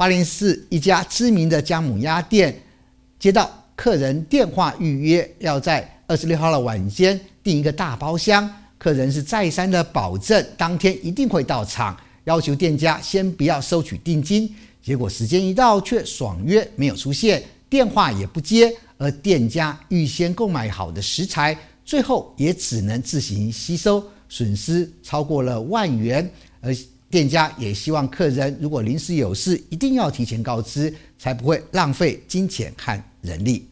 花莲市一家知名的姜母鸭店接到客人电话预约，要在二十六号的晚间订一个大包厢，客人是再三的保证当天一定会到场，要求店家先不要收取定金。结果时间一到，却爽约没有出现，电话也不接，而店家预先购买好的食材，最后也只能自行吸收，损失超过了万元，而。店家也希望客人如果临时有事，一定要提前告知，才不会浪费金钱和人力。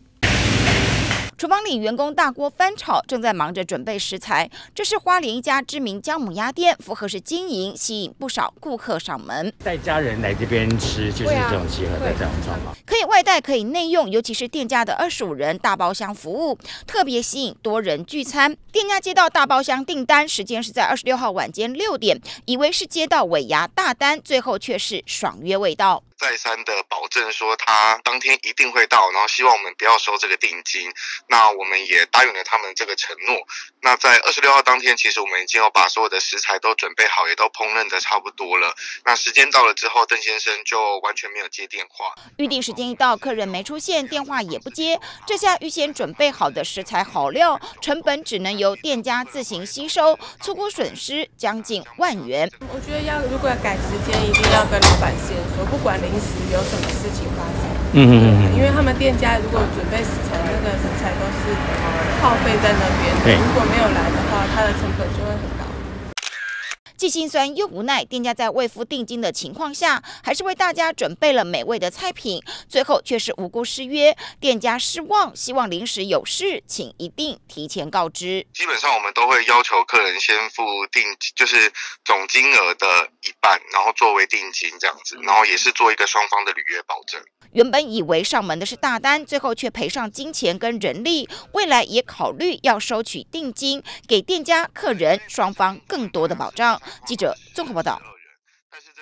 厨房里员工大锅翻炒，正在忙着准备食材。这是花莲一家知名姜母鸭店，符合式经营，吸引不少顾客上门。带家人来这边吃，就是这种集合的这种状况。可以外带，可以内用，尤其是店家的二十五人大包厢服务，特别吸引多人聚餐。店家接到大包厢订单，时间是在二十六号晚间六点，以为是接到尾牙大单，最后却是爽约未到。再三的保证说他当天一定会到，然后希望我们不要收这个定金。那我们也答应了他们这个承诺。那在二十六号当天，其实我们已经有把所有的食材都准备好，也都烹饪的差不多了。那时间到了之后，邓先生就完全没有接电话。预定时间一到，客人没出现，电话也不接。这下预先准备好的食材好料，成本只能由店家自行吸收，粗估损失将近万元。我觉得要如果要改时间，一定要跟老板先说，不管临时有什么事情发生。嗯嗯嗯。因为他们店家如果准备食材，那个食材都是耗费在那边，如果没有来的话，它的成本就会很高。既心酸又无奈，店家在未付定金的情况下，还是为大家准备了美味的菜品，最后却是无辜失约，店家失望，希望临时有事，请一定提前告知。基本上我们都会要求客人先付定，就是总金额的一办，然后作为定金这样子，然后也是做一个双方的履约保证。原本以为上门的是大单，最后却赔上金钱跟人力，未来也考虑要收取定金，给店家、客人双方更多的保障。记者综合报道。